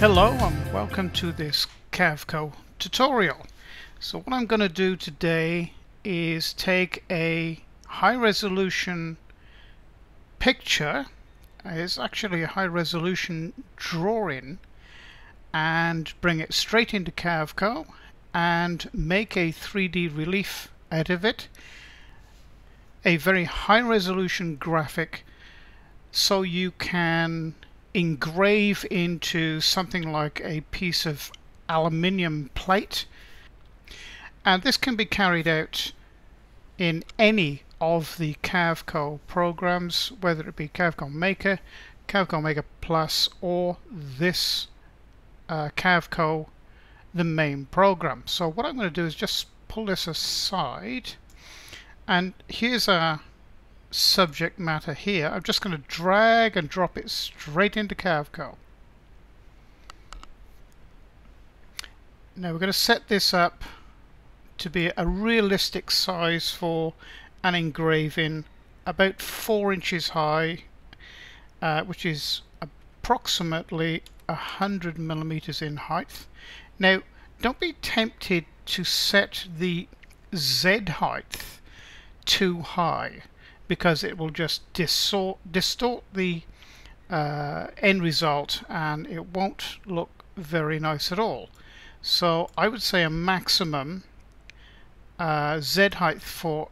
Hello and welcome to this Carveco tutorial. So what I'm going to do today is take a high resolution picture it's actually a high resolution drawing and bring it straight into Carveco and make a 3D relief out of it a very high resolution graphic so you can engrave into something like a piece of aluminium plate and this can be carried out in any of the Carveco programs whether it be Carveco Maker, Carveco Maker Plus or this uh, Carveco the main program. So what I'm going to do is just pull this aside and here's a subject matter here. I'm just going to drag and drop it straight into Carveco. Now we're going to set this up to be a realistic size for an engraving about four inches high uh, which is approximately a hundred millimeters in height. Now don't be tempted to set the Z height too high because it will just distort, distort the uh, end result and it won't look very nice at all. So I would say a maximum uh, Z height for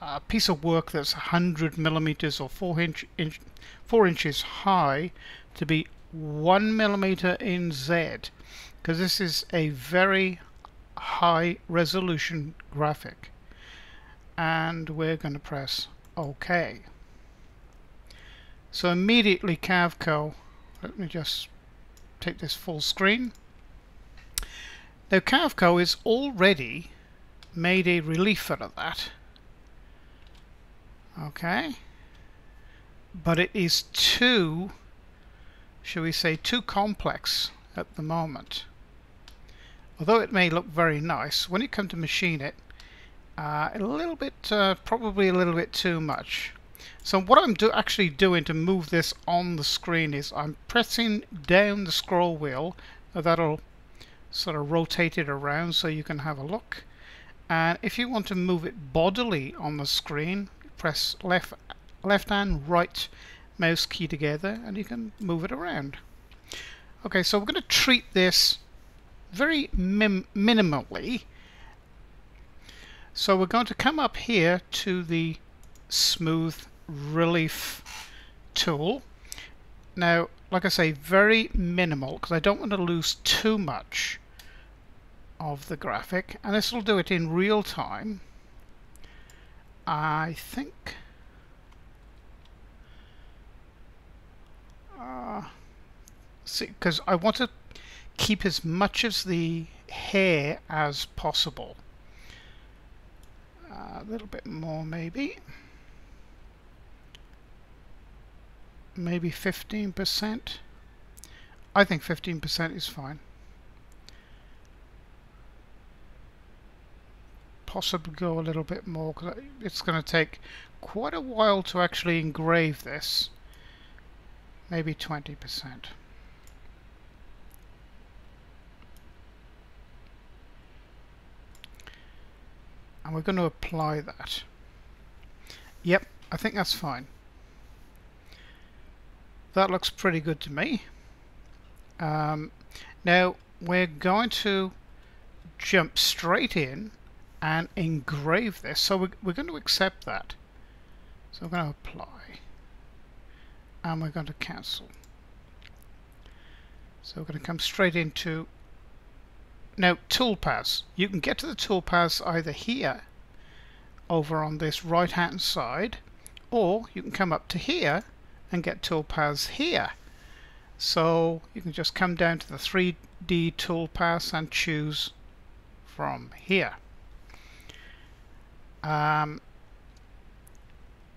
a piece of work that's 100 millimeters or 4, inch, inch, 4 inches high to be 1 millimeter in Z because this is a very high resolution graphic and we're going to press OK. So immediately Carveco, let me just take this full screen. Now Carveco has already made a relief out of that. Okay. But it is too, shall we say, too complex at the moment. Although it may look very nice, when you come to machine it, uh, a little bit, uh, probably a little bit too much. So what I'm do actually doing to move this on the screen is I'm pressing down the scroll wheel. That'll sort of rotate it around so you can have a look. And if you want to move it bodily on the screen, press left, left and right mouse key together and you can move it around. Okay, so we're going to treat this very minimally so we're going to come up here to the smooth relief tool. Now, like I say, very minimal because I don't want to lose too much of the graphic. And this will do it in real time. I think... Uh, see, because I want to keep as much of the hair as possible a little bit more maybe. Maybe 15% I think 15% is fine. Possibly go a little bit more because it's going to take quite a while to actually engrave this. Maybe 20% and we're going to apply that. Yep, I think that's fine. That looks pretty good to me. Um, now we're going to jump straight in and engrave this. So we're, we're going to accept that. So we're going to apply. And we're going to cancel. So we're going to come straight into now, toolpaths. You can get to the toolpaths either here, over on this right hand side, or you can come up to here and get toolpaths here. So you can just come down to the 3D toolpaths and choose from here. Um,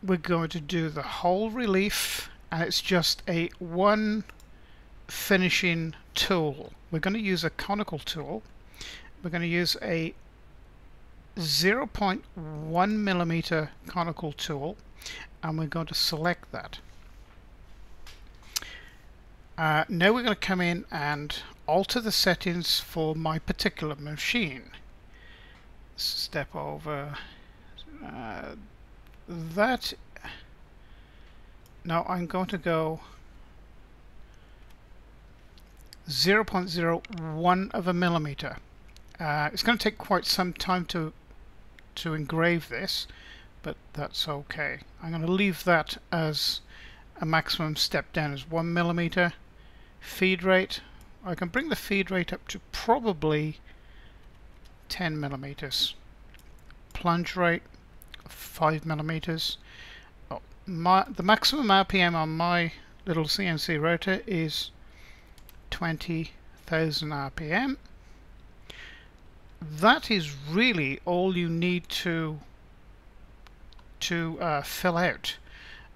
we're going to do the whole relief and it's just a one finishing tool. We're going to use a conical tool we're going to use a 0.1 millimeter conical tool and we're going to select that. Uh, now we're going to come in and alter the settings for my particular machine. Step over uh, that. Now I'm going to go 0.01 of a millimeter. Uh, it's going to take quite some time to to engrave this, but that's okay. I'm going to leave that as a maximum step down as one millimeter. Feed rate, I can bring the feed rate up to probably 10 millimeters. Plunge rate, 5 millimeters. Oh, my, the maximum RPM on my little CNC router is 20,000 RPM. That is really all you need to to uh, fill out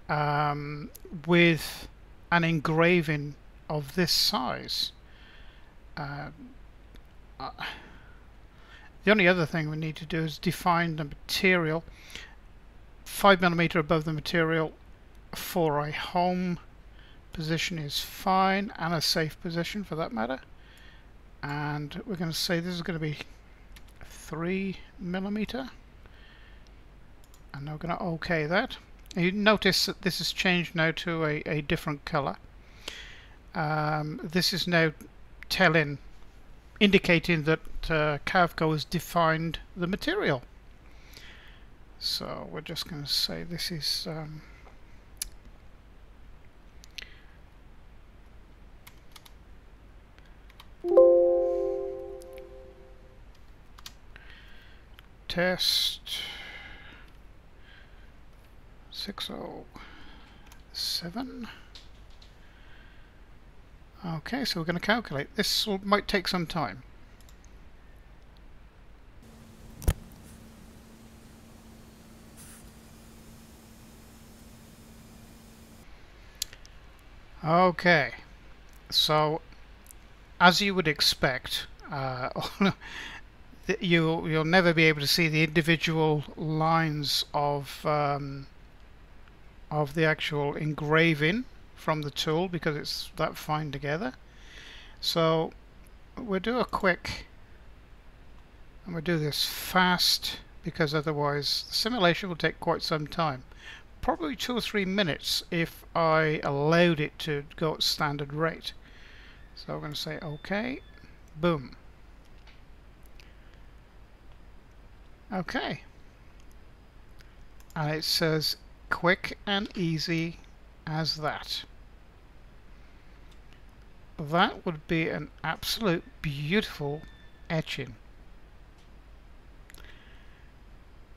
um, with an engraving of this size. Uh, uh, the only other thing we need to do is define the material 5 millimeter above the material for a home position is fine and a safe position for that matter and we're going to say this is going to be 3 millimeter. And now we're going to OK that you notice that this has changed now to a, a different color. Um, this is now telling indicating that uh, Carveco has defined the material. So we're just going to say this is um, test. 607 okay so we're going to calculate. This might take some time. Okay so as you would expect uh, you you'll never be able to see the individual lines of um, of the actual engraving from the tool because it's that fine together. So we'll do a quick and we'll do this fast because otherwise the simulation will take quite some time. Probably two or three minutes if I allowed it to go at standard rate. So I'm going to say OK boom Okay. And it says quick and easy as that. That would be an absolute beautiful etching.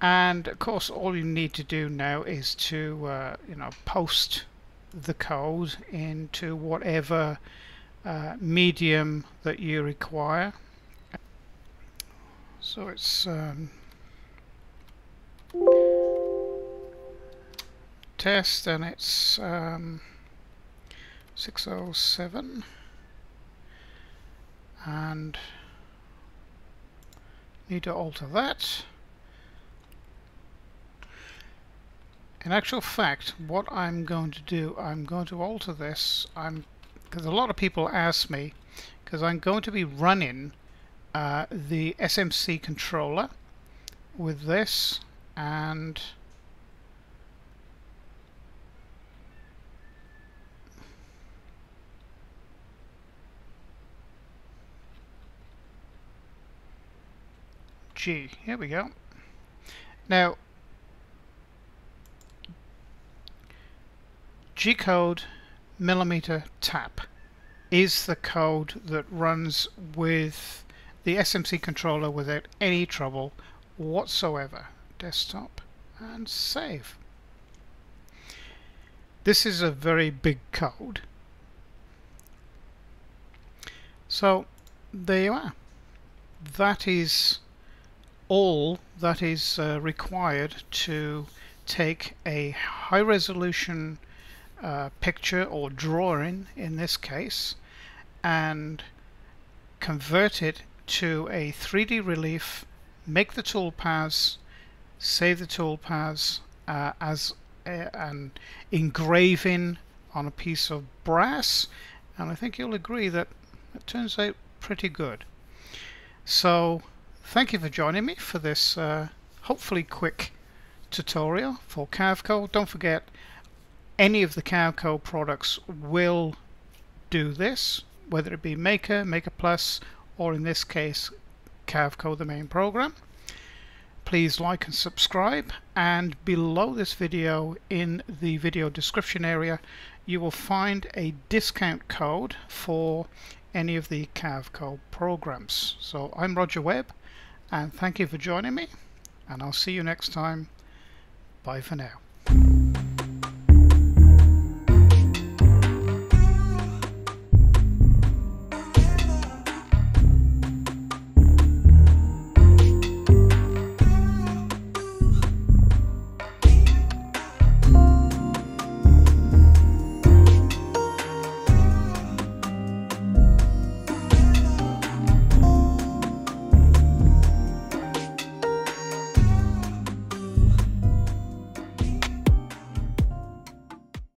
And of course all you need to do now is to uh, you know post the code into whatever uh, medium that you require. So it's um, test and it's um, 607 and need to alter that. In actual fact what I'm going to do I'm going to alter this. I'm because a lot of people ask me because I'm going to be running uh, the SMC controller with this and G. Here we go. Now, G-code millimeter tap is the code that runs with the SMC controller without any trouble whatsoever desktop and save. This is a very big code. So there you are. That is all that is uh, required to take a high resolution uh, picture or drawing in this case and convert it to a 3D relief, make the toolpaths save the toolpaths uh, as a, an engraving on a piece of brass and I think you'll agree that it turns out pretty good. So thank you for joining me for this uh, hopefully quick tutorial for Carveco. Don't forget any of the Carveco products will do this, whether it be Maker, Maker Plus, or in this case Carveco the main program. Please like and subscribe and below this video in the video description area you will find a discount code for any of the Carveco programs. So I'm Roger Webb and thank you for joining me and I'll see you next time. Bye for now.